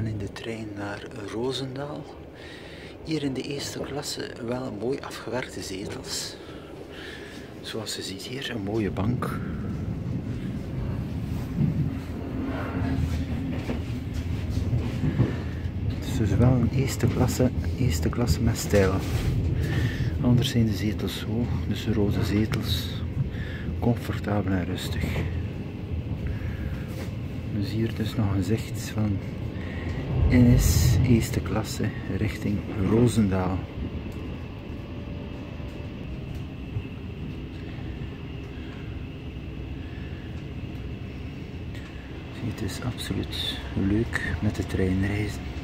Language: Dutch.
gaan in de trein naar Roosendaal. Hier in de eerste klasse wel mooi afgewerkte zetels. Zoals je ziet hier, een mooie bank. Het is dus wel een eerste klasse, eerste klasse met stijl. Anders zijn de zetels zo, dus roze zetels, comfortabel en rustig. Dus hier dus nog een zicht van NS eerste klasse richting Roosendaal. Het is absoluut leuk met de trein reizen.